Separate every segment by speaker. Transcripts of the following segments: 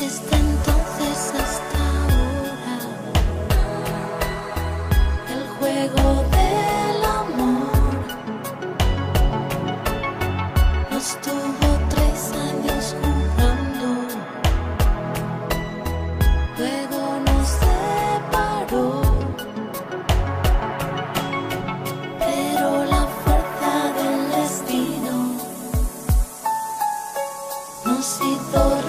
Speaker 1: Desde entonces hasta ahora, el juego del amor nos tuvo tres años jugando, luego nos separó, pero la fuerza del destino nos hizo.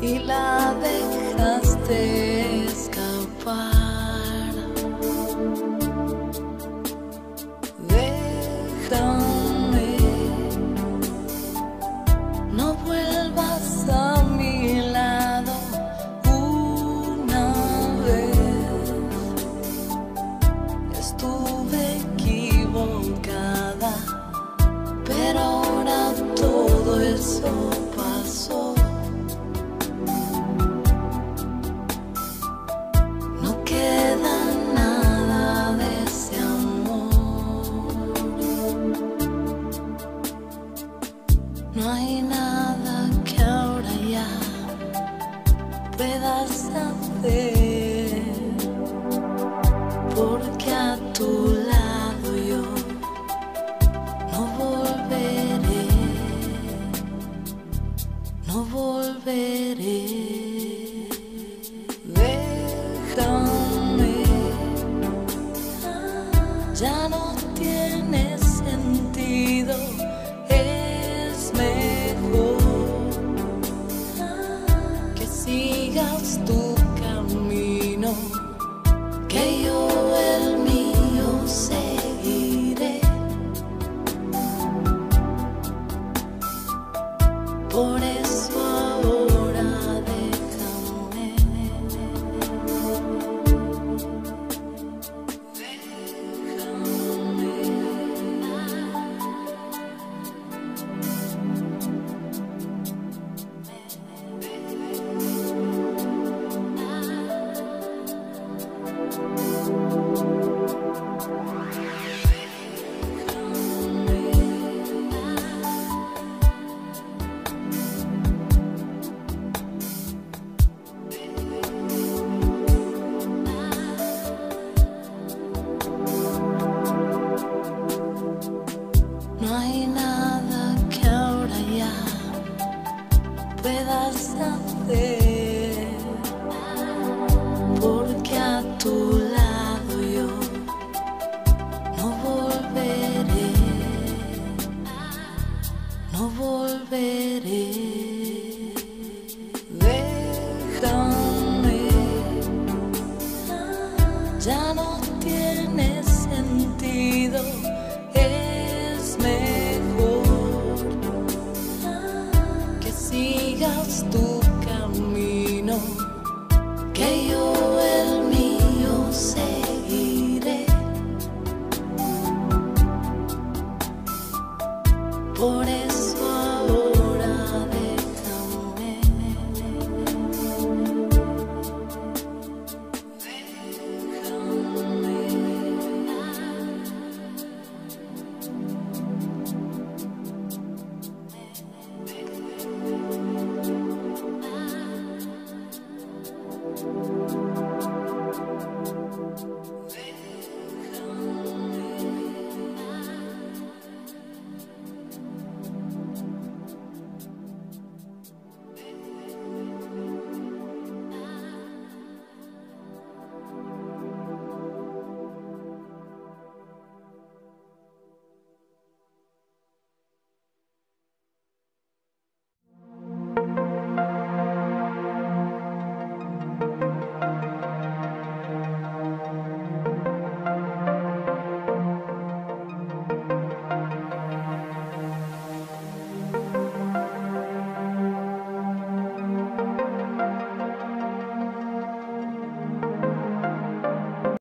Speaker 1: y la de Porque a tu lado yo no volveré. No volveré. Déjame. Ya no tiene sentido. Es mejor que sigas tu camino. Que Ya no tiene sentido. Que yo